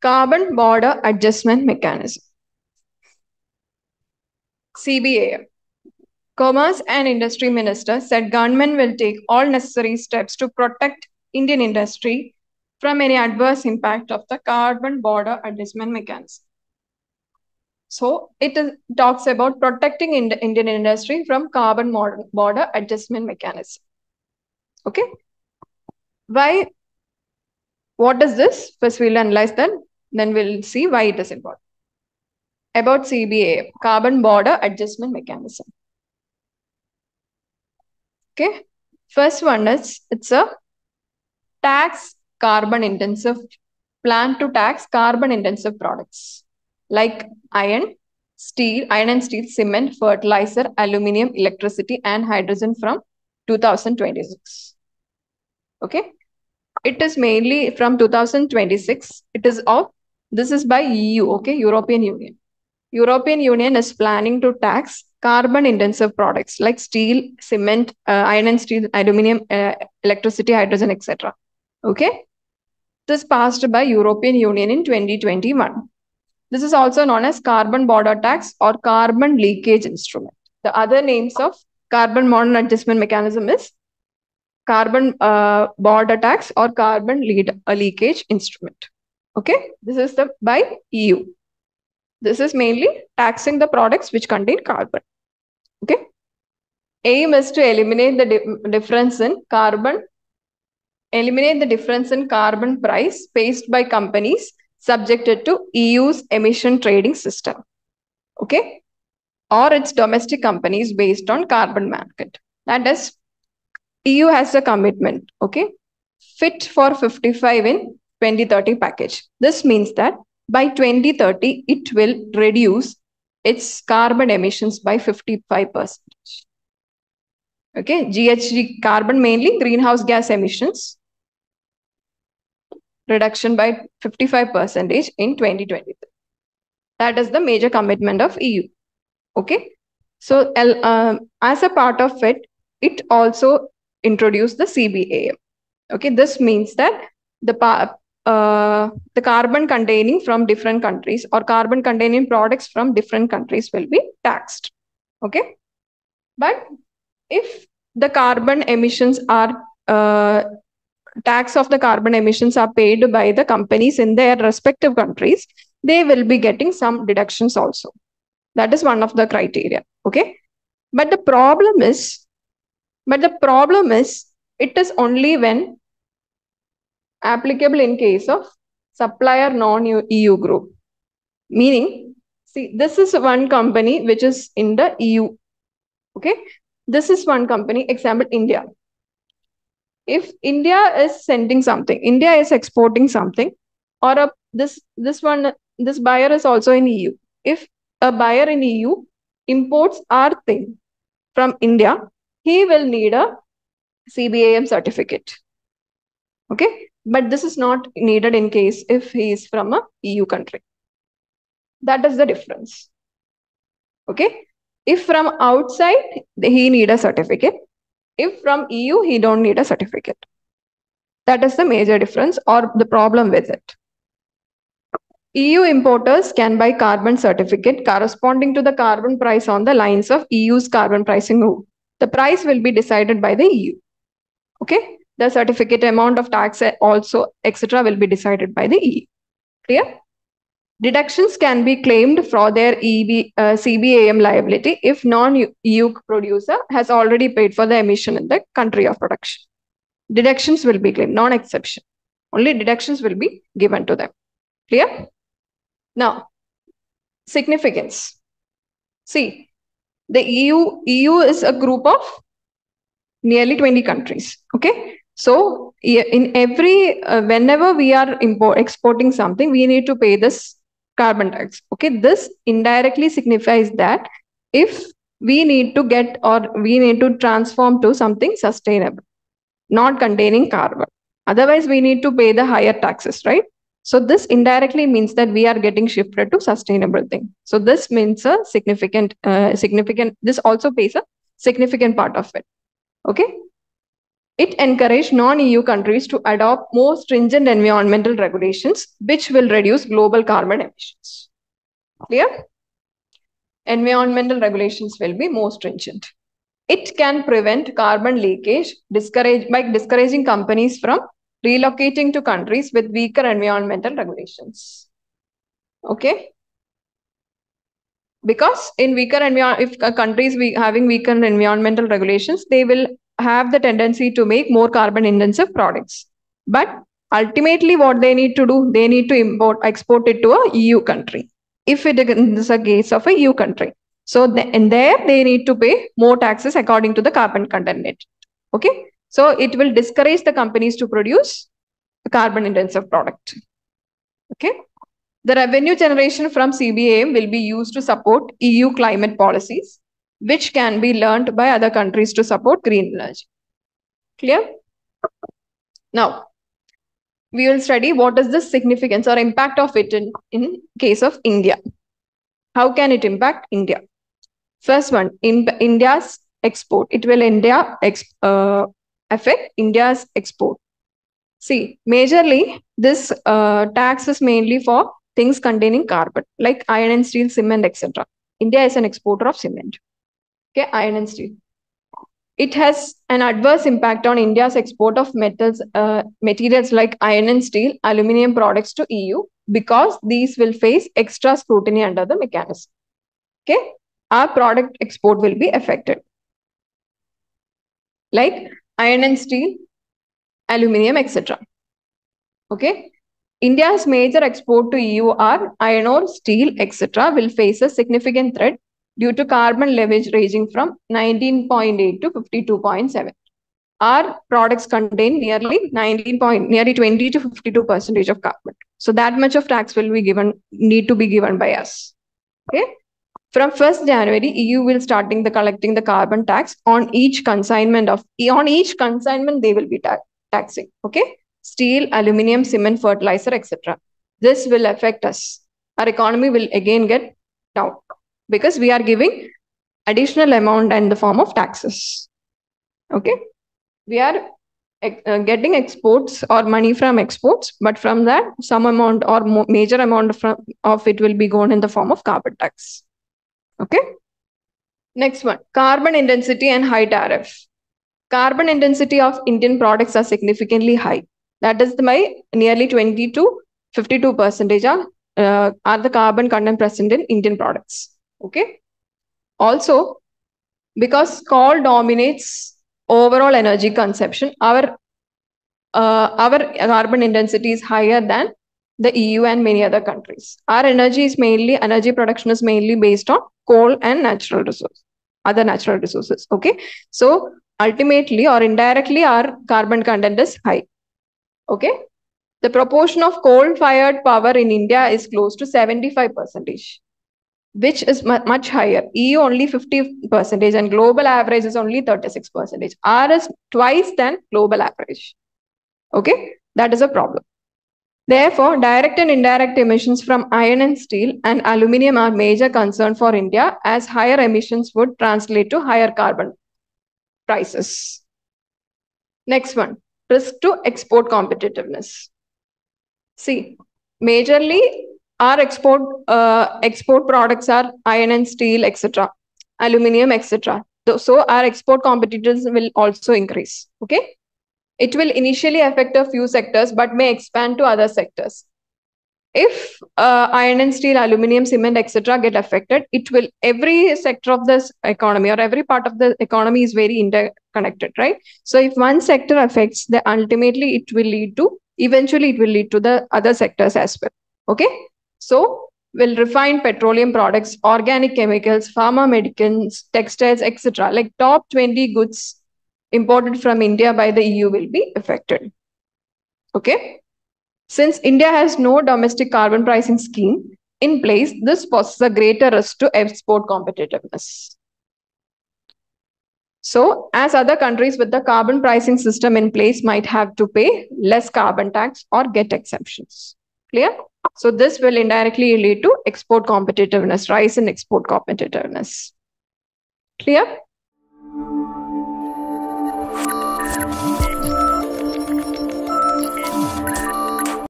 Carbon Border Adjustment Mechanism. CBAM. Commerce and Industry Minister said government will take all necessary steps to protect Indian industry from any adverse impact of the Carbon Border Adjustment Mechanism. So it is, talks about protecting in Indian industry from carbon border adjustment mechanism. Okay. Why? What is this? First we'll analyze that. Then we'll see why it is important. About CBA, carbon border adjustment mechanism. Okay. First one is it's a tax carbon intensive plan to tax carbon intensive products like iron, steel, iron and steel, cement, fertilizer, aluminium, electricity, and hydrogen from 2026. Okay. It is mainly from 2026. It is of, this is by EU, okay, European Union. European Union is planning to tax carbon intensive products like steel, cement, uh, iron and steel, aluminium, uh, electricity, hydrogen, etc. Okay. This passed by European Union in 2021. This is also known as carbon border tax or carbon leakage instrument. The other names of carbon border adjustment mechanism is carbon uh, border tax or carbon lead, uh, leakage instrument. Okay, this is the by EU. This is mainly taxing the products which contain carbon. Okay, aim is to eliminate the di difference in carbon, eliminate the difference in carbon price faced by companies subjected to EU's emission trading system. Okay. Or its domestic companies based on carbon market. That is, EU has a commitment. Okay. Fit for 55 in 2030 package. This means that by 2030, it will reduce its carbon emissions by 55%. Okay, GHG carbon mainly greenhouse gas emissions reduction by 55% in 2023. That is the major commitment of EU. Okay. So uh, as a part of it, it also introduced the CBAM. Okay. This means that the uh, the carbon containing from different countries or carbon containing products from different countries will be taxed. Okay. But if the carbon emissions are uh, tax of the carbon emissions are paid by the companies in their respective countries, they will be getting some deductions also. That is one of the criteria. Okay. But the problem is, but the problem is, it is only when applicable in case of supplier non-EU group. Meaning, see, this is one company which is in the EU. Okay. This is one company, example, India if India is sending something, India is exporting something, or a, this this one this buyer is also in EU. If a buyer in EU imports our thing from India, he will need a CBAM certificate. Okay, but this is not needed in case if he is from a EU country. That is the difference. Okay, if from outside he need a certificate, if from EU, he don't need a certificate. That is the major difference or the problem with it. EU importers can buy carbon certificate corresponding to the carbon price on the lines of EU's carbon pricing rule. The price will be decided by the EU. Okay. The certificate amount of tax also, etc. will be decided by the EU. Clear? Deductions can be claimed for their EB, uh, CBAM liability if non-EU producer has already paid for the emission in the country of production. Deductions will be claimed, non-exception. Only deductions will be given to them. Clear? Now, significance. See, the EU, EU is a group of nearly 20 countries. Okay. So in every, uh, whenever we are import, exporting something, we need to pay this carbon tax. Okay, this indirectly signifies that if we need to get or we need to transform to something sustainable, not containing carbon. Otherwise, we need to pay the higher taxes, right? So this indirectly means that we are getting shifted to sustainable thing. So this means a significant, uh, significant, this also pays a significant part of it. Okay. It encouraged non-EU countries to adopt more stringent environmental regulations, which will reduce global carbon emissions. Clear? Environmental regulations will be more stringent. It can prevent carbon leakage discourage, by discouraging companies from relocating to countries with weaker environmental regulations. Okay? Because in weaker if countries having weaker environmental regulations, they will have the tendency to make more carbon intensive products. But ultimately what they need to do, they need to import, export it to a EU country. If it is a case of a EU country. So in there, they need to pay more taxes according to the carbon content. Okay. So it will discourage the companies to produce carbon intensive product. Okay. The revenue generation from CBAM will be used to support EU climate policies, which can be learned by other countries to support green energy. Clear? Now, we will study what is the significance or impact of it in, in case of India. How can it impact India? First one, in India's export. It will India uh, affect India's export. See, majorly, this uh, tax is mainly for things containing carbon, like iron and steel, cement, etc. India is an exporter of cement. Okay, iron and steel. It has an adverse impact on India's export of metals, uh, materials like iron and steel, aluminium products to EU because these will face extra scrutiny under the mechanism. Okay, our product export will be affected. Like iron and steel, aluminium, etc. Okay, India's major export to EU are iron ore, steel, etc. will face a significant threat due to carbon leverage ranging from 19.8 to 52.7. Our products contain nearly 19 point, nearly 20 to 52 percentage of carbon. So that much of tax will be given, need to be given by us. Okay. From 1st January, EU will starting the collecting the carbon tax on each consignment of, on each consignment they will be ta taxing. Okay steel, aluminium, cement, fertilizer, etc. This will affect us. Our economy will again get down because we are giving additional amount in the form of taxes. Okay. We are uh, getting exports or money from exports, but from that, some amount or major amount from, of it will be gone in the form of carbon tax. Okay. Next one, carbon intensity and high tariff. Carbon intensity of Indian products are significantly high. That is by nearly 20 to 52 percentage are, uh, are the carbon content present in Indian products. Okay. Also, because coal dominates overall energy consumption, our uh, our carbon intensity is higher than the EU and many other countries. Our energy is mainly energy production is mainly based on coal and natural resources, other natural resources. Okay, so ultimately or indirectly, our carbon content is high. Okay. The proportion of coal-fired power in India is close to 75 percentage, which is much higher. EU only 50 percentage and global average is only 36 percentage. R is twice than global average. Okay, that is a problem. Therefore, direct and indirect emissions from iron and steel and aluminium are major concern for India as higher emissions would translate to higher carbon prices. Next one, risk to export competitiveness. See, majorly our export uh, export products are iron and steel, etc., aluminium, etc. So our export competitors will also increase. Okay, it will initially affect a few sectors, but may expand to other sectors if uh, iron and steel aluminum cement etc get affected it will every sector of this economy or every part of the economy is very interconnected right so if one sector affects then ultimately it will lead to eventually it will lead to the other sectors as well okay so will refine petroleum products organic chemicals pharma medicines textiles etc like top 20 goods imported from india by the eu will be affected okay since India has no domestic carbon pricing scheme in place, this poses a greater risk to export competitiveness. So, as other countries with the carbon pricing system in place might have to pay less carbon tax or get exemptions. Clear? So, this will indirectly lead to export competitiveness, rise in export competitiveness. Clear?